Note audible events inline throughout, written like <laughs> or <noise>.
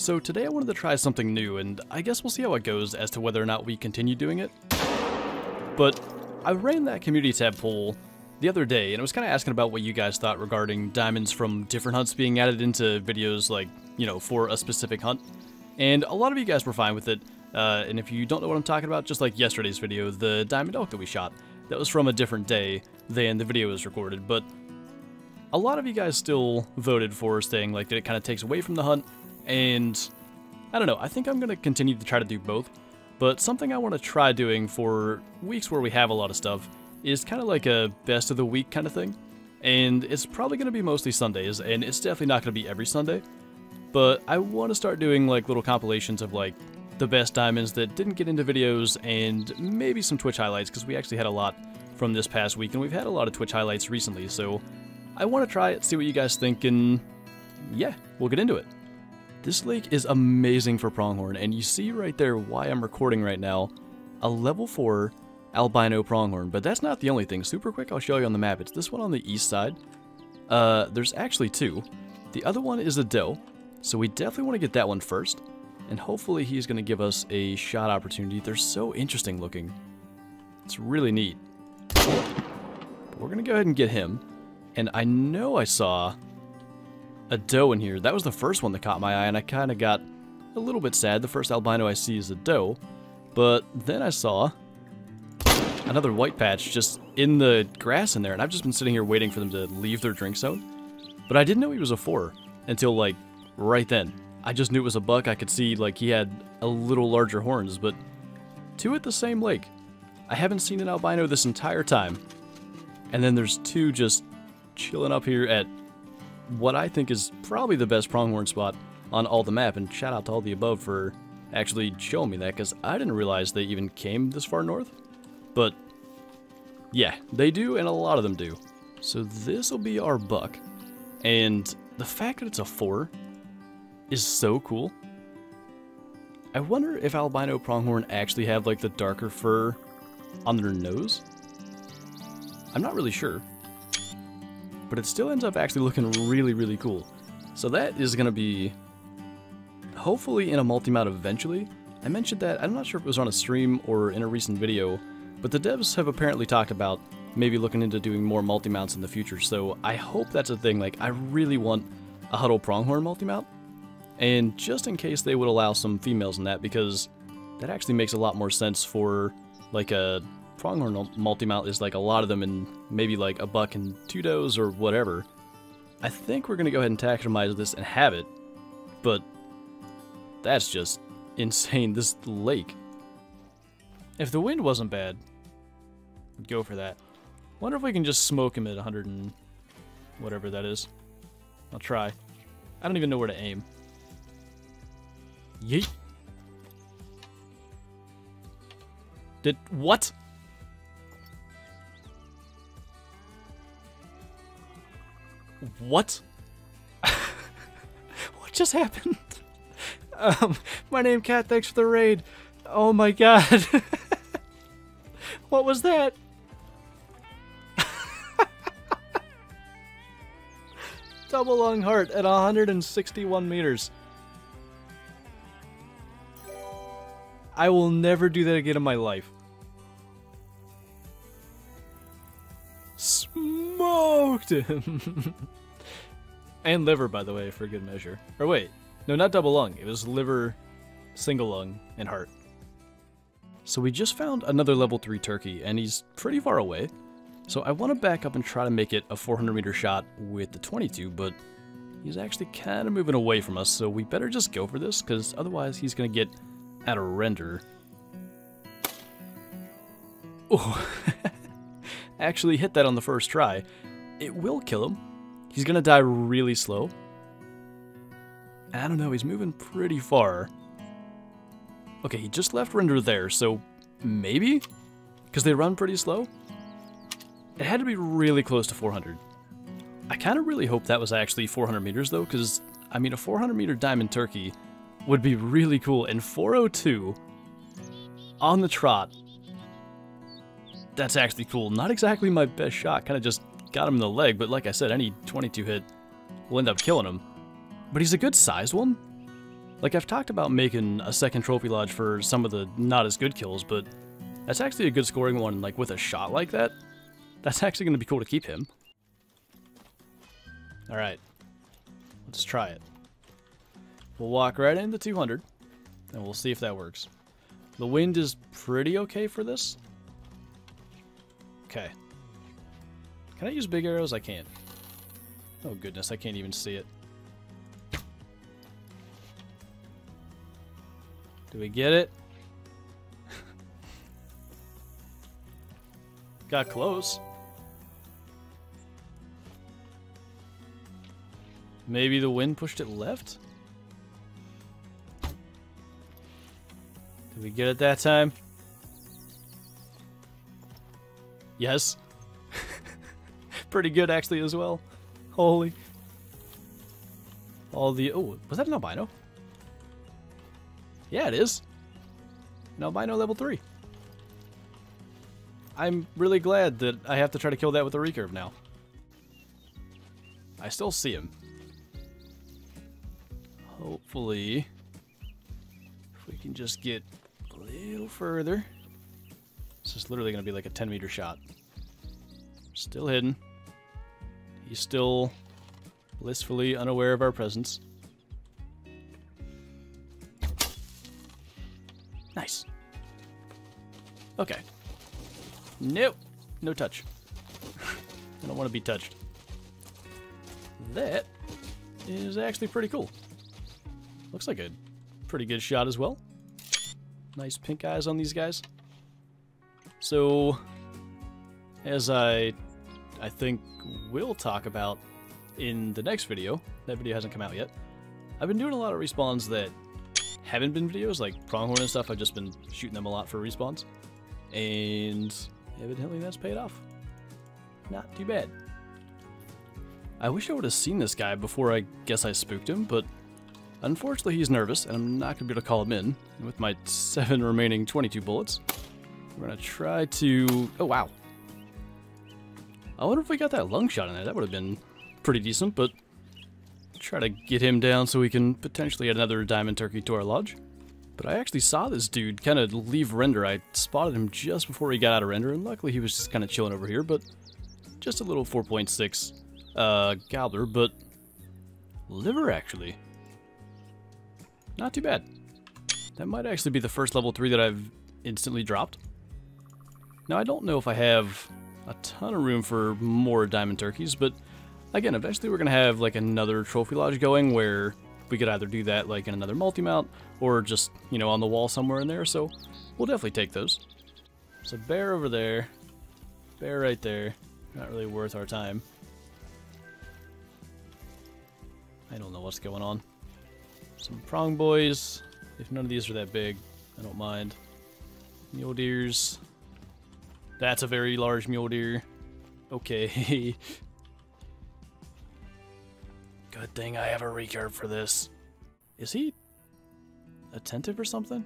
So today I wanted to try something new, and I guess we'll see how it goes as to whether or not we continue doing it. But I ran that community tab poll the other day, and I was kind of asking about what you guys thought regarding diamonds from different hunts being added into videos, like, you know, for a specific hunt. And a lot of you guys were fine with it, uh, and if you don't know what I'm talking about, just like yesterday's video, the diamond elk that we shot, that was from a different day than the video was recorded, but a lot of you guys still voted for saying like that it kind of takes away from the hunt, and I don't know, I think I'm going to continue to try to do both, but something I want to try doing for weeks where we have a lot of stuff is kind of like a best of the week kind of thing, and it's probably going to be mostly Sundays, and it's definitely not going to be every Sunday, but I want to start doing like little compilations of like the best diamonds that didn't get into videos and maybe some Twitch highlights because we actually had a lot from this past week and we've had a lot of Twitch highlights recently. So I want to try it, see what you guys think and yeah, we'll get into it. This lake is amazing for pronghorn and you see right there why I'm recording right now a level 4 albino pronghorn but that's not the only thing. Super quick I'll show you on the map. It's this one on the east side. Uh, there's actually two. The other one is a doe so we definitely want to get that one first and hopefully he's going to give us a shot opportunity. They're so interesting looking. It's really neat. we're going to go ahead and get him. And I know I saw a doe in here. That was the first one that caught my eye, and I kind of got a little bit sad. The first albino I see is a doe. But then I saw another white patch just in the grass in there, and I've just been sitting here waiting for them to leave their drink zone. But I didn't know he was a four until, like, right then. I just knew it was a buck. I could see, like, he had a little larger horns, but two at the same lake. I haven't seen an albino this entire time. And then there's two just chilling up here at what I think is probably the best pronghorn spot on all the map. And shout out to all the above for actually showing me that, because I didn't realize they even came this far north. But, yeah, they do, and a lot of them do. So this will be our buck. And the fact that it's a 4 is so cool. I wonder if albino pronghorn actually have like the darker fur on their nose. I'm not really sure. But it still ends up actually looking really, really cool. So that is going to be hopefully in a multi-mount eventually. I mentioned that, I'm not sure if it was on a stream or in a recent video, but the devs have apparently talked about maybe looking into doing more multi-mounts in the future, so I hope that's a thing. Like, I really want a Huddle Pronghorn multi-mount, and just in case they would allow some females in that, because that actually makes a lot more sense for, like, a pronghorn multi-mount is like a lot of them in maybe like a buck and two does or whatever. I think we're going to go ahead and taxonomize this and have it, but that's just <laughs> insane, this lake. If the wind wasn't bad, I'd go for that. Wonder if we can just smoke him at 100 and whatever that is. I'll try. I don't even know where to aim. Yeet. Did what? What? <laughs> what just happened? Um, my name Cat. Thanks for the raid. Oh my god. <laughs> what was that? <laughs> Double lung heart at 161 meters. I will never do that again in my life. Him! <laughs> and liver, by the way, for good measure. Or wait, no, not double lung. It was liver, single lung, and heart. So we just found another level 3 turkey, and he's pretty far away. So I want to back up and try to make it a 400 meter shot with the 22, but he's actually kind of moving away from us, so we better just go for this, because otherwise he's going to get out of render. Oh, <laughs> actually hit that on the first try. It will kill him. He's to die really slow. I don't know, he's moving pretty far. Okay, he just left render there, so maybe? Because they run pretty slow? It had to be really close to 400. I kind of really hope that was actually 400 meters though, because, I mean, a 400 meter diamond turkey would be really cool. And 402 on the trot, that's actually cool. Not exactly my best shot, kind of just got him in the leg, but like I said, any 22 hit will end up killing him. But he's a good sized one. Like, I've talked about making a second trophy lodge for some of the not as good kills, but that's actually a good scoring one, like, with a shot like that. That's actually going to be cool to keep him. Alright. Let's try it. We'll walk right into 200, and we'll see if that works. The wind is pretty okay for this. Okay. Can I use big arrows? I can't. Oh goodness, I can't even see it. Do we get it? <laughs> Got close. Maybe the wind pushed it left? Did we get it that time? Yes. <laughs> Pretty good actually as well. Holy. All the... Oh, was that an albino? Yeah, it is. An albino level 3. I'm really glad that I have to try to kill that with a recurve now. I still see him. Hopefully, if we can just get a little further. This is literally going to be like a 10 meter shot. Still hidden. He's still blissfully unaware of our presence. Nice. Okay. Nope. No touch. <laughs> I don't want to be touched. That is actually pretty cool. Looks like a pretty good shot as well. Nice pink eyes on these guys. So, as I, I think we'll talk about in the next video, that video hasn't come out yet, I've been doing a lot of respawns that haven't been videos, like Pronghorn and stuff, I've just been shooting them a lot for respawns. And evidently that's paid off. Not too bad. I wish I would have seen this guy before I guess I spooked him, but unfortunately he's nervous, and I'm not going to be able to call him in. And with my 7 remaining 22 bullets, we're going to try to... Oh, wow. I wonder if we got that lung shot in there. That would have been pretty decent, but try to get him down so we can potentially add another diamond turkey to our lodge. But I actually saw this dude kind of leave render. I spotted him just before he got out of render, and luckily he was just kind of chilling over here, but just a little 4.6 uh, gobbler, but liver actually. Not too bad. That might actually be the first level 3 that I've instantly dropped. Now I don't know if I have a ton of room for more diamond turkeys, but Again, eventually we're going to have like another trophy lodge going where we could either do that like in another multi-mount or just, you know, on the wall somewhere in there. So we'll definitely take those. So bear over there, bear right there. Not really worth our time. I don't know what's going on. Some prong boys. If none of these are that big, I don't mind. Mule deers. That's a very large mule deer. Okay. <laughs> Good thing I have a recurve for this. Is he attentive or something?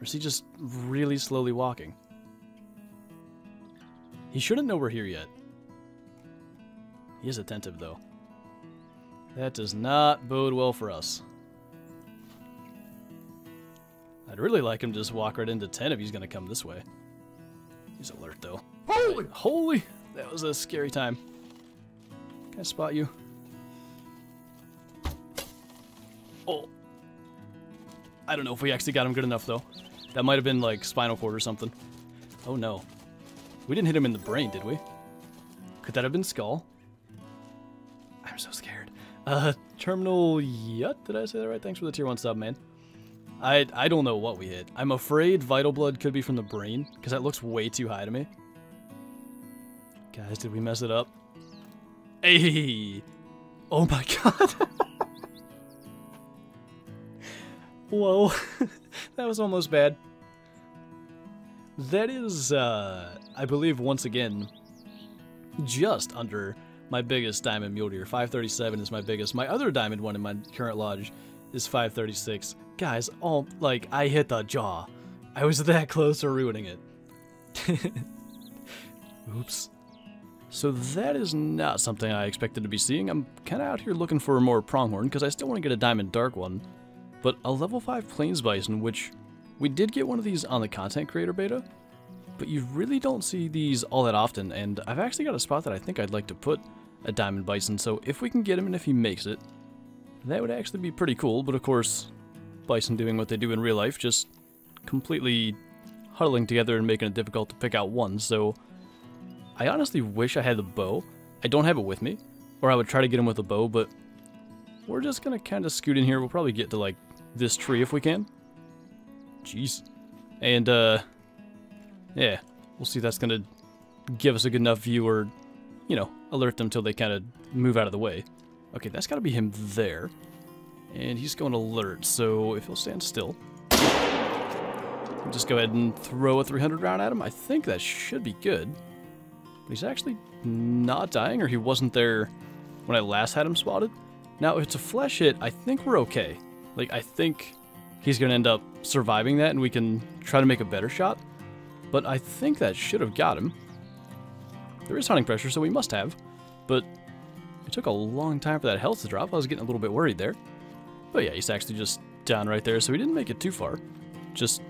Or is he just really slowly walking? He shouldn't know we're here yet. He is attentive, though. That does not bode well for us. I'd really like him to just walk right into 10 if he's going to come this way. He's alert, though. Holy! Holy! That was a scary time. Can I spot you? Oh. I don't know if we actually got him good enough, though. That might have been, like, spinal cord or something. Oh, no. We didn't hit him in the brain, did we? Could that have been skull? I'm so scared. Uh, Terminal Yut? Did I say that right? Thanks for the tier 1 sub, man. I, I don't know what we hit. I'm afraid Vital Blood could be from the brain, because that looks way too high to me. Guys, did we mess it up? Hey! Oh my <laughs> god! Whoa. <laughs> that was almost bad. That is, uh, I believe, once again, just under my biggest diamond mule deer. 537 is my biggest. My other diamond one in my current lodge is 536. Guys, oh, like, I hit the jaw. I was <laughs> that close to ruining it. <laughs> Oops. So that is not something I expected to be seeing. I'm kind of out here looking for a more pronghorn because I still want to get a diamond dark one. But a level 5 plains bison, which we did get one of these on the content creator beta, but you really don't see these all that often, and I've actually got a spot that I think I'd like to put a diamond bison, so if we can get him and if he makes it, that would actually be pretty cool, but of course, bison doing what they do in real life, just completely huddling together and making it difficult to pick out one, so I honestly wish I had the bow. I don't have it with me, or I would try to get him with a bow, but we're just gonna kind of scoot in here. We'll probably get to, like, this tree if we can. Jeez. And, uh, yeah, we'll see if that's gonna give us a good enough view or, you know, alert them until they kind of move out of the way. Okay, that's gotta be him there. And he's going to alert, so if he'll stand still. Just go ahead and throw a 300 round at him. I think that should be good. But he's actually not dying, or he wasn't there when I last had him spotted. Now, if it's a flesh hit, I think we're okay. Like, I think he's going to end up surviving that, and we can try to make a better shot. But I think that should have got him. There is hunting pressure, so we must have. But it took a long time for that health to drop. I was getting a little bit worried there. But yeah, he's actually just down right there, so he didn't make it too far. Just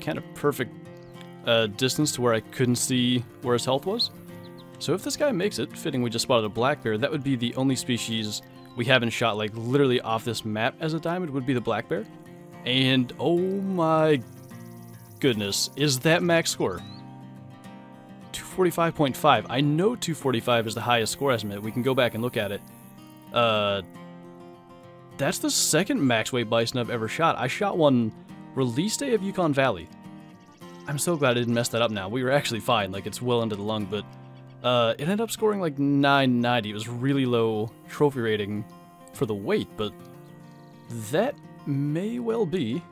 kind of perfect uh, distance to where I couldn't see where his health was. So if this guy makes it, fitting we just spotted a black bear, that would be the only species we haven't shot like literally off this map as a diamond would be the black bear. And oh my goodness, is that max score? 245.5. I know 245 is the highest score estimate. We can go back and look at it. Uh, that's the second max weight bison I've ever shot. I shot one release day of Yukon Valley. I'm so glad I didn't mess that up now. We were actually fine, like it's well into the lung, but uh, it ended up scoring like 990. It was really low trophy rating for the weight, but that may well be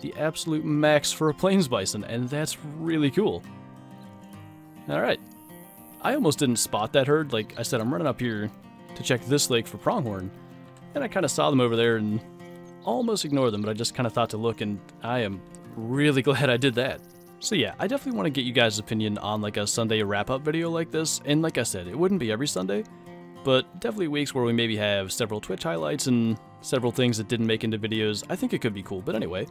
the absolute max for a plains bison, and that's really cool. Alright. I almost didn't spot that herd. Like I said, I'm running up here to check this lake for pronghorn, and I kind of saw them over there and almost ignored them, but I just kind of thought to look, and I am really <laughs> glad I did that. So yeah, I definitely want to get you guys' opinion on like a Sunday wrap-up video like this, and like I said, it wouldn't be every Sunday, but definitely weeks where we maybe have several Twitch highlights and several things that didn't make into videos. I think it could be cool, but anyway,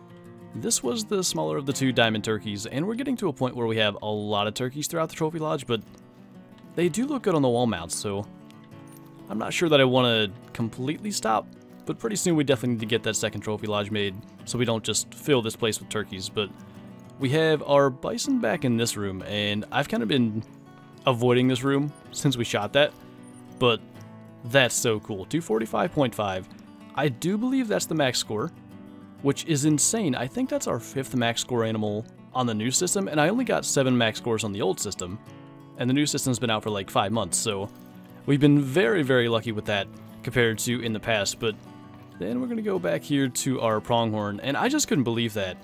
this was the smaller of the two diamond turkeys, and we're getting to a point where we have a lot of turkeys throughout the Trophy Lodge, but they do look good on the wall mounts, so I'm not sure that I want to completely stop, but pretty soon we definitely need to get that second Trophy Lodge made, so we don't just fill this place with turkeys, but we have our bison back in this room, and I've kind of been avoiding this room since we shot that, but that's so cool. 245.5. I do believe that's the max score, which is insane. I think that's our fifth max score animal on the new system, and I only got seven max scores on the old system, and the new system's been out for like five months, so we've been very, very lucky with that compared to in the past, but then we're going to go back here to our pronghorn, and I just couldn't believe that.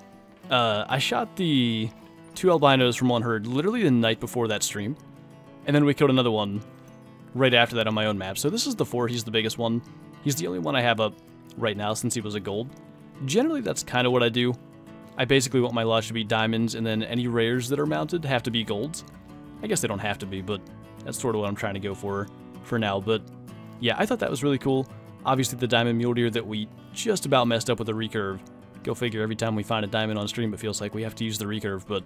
Uh, I shot the two albinos from one herd literally the night before that stream, and then we killed another one right after that on my own map. So this is the four, he's the biggest one. He's the only one I have up right now since he was a gold. Generally, that's kind of what I do. I basically want my lodge to be diamonds, and then any rares that are mounted have to be golds. I guess they don't have to be, but that's sort of what I'm trying to go for for now. But yeah, I thought that was really cool. Obviously, the diamond mule deer that we just about messed up with the recurve Go figure, every time we find a diamond on stream, it feels like we have to use the recurve, but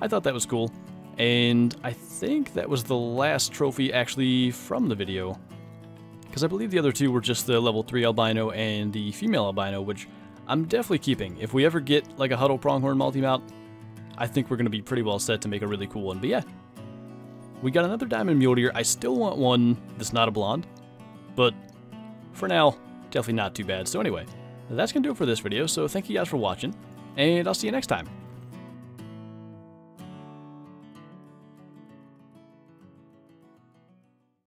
I thought that was cool. And I think that was the last trophy actually from the video. Because I believe the other two were just the level 3 albino and the female albino, which I'm definitely keeping. If we ever get like a Huddle Pronghorn multi-mount, I think we're going to be pretty well set to make a really cool one. But yeah, we got another diamond mule deer. I still want one that's not a blonde, but for now, definitely not too bad. So anyway, that's going to do it for this video, so thank you guys for watching, and I'll see you next time.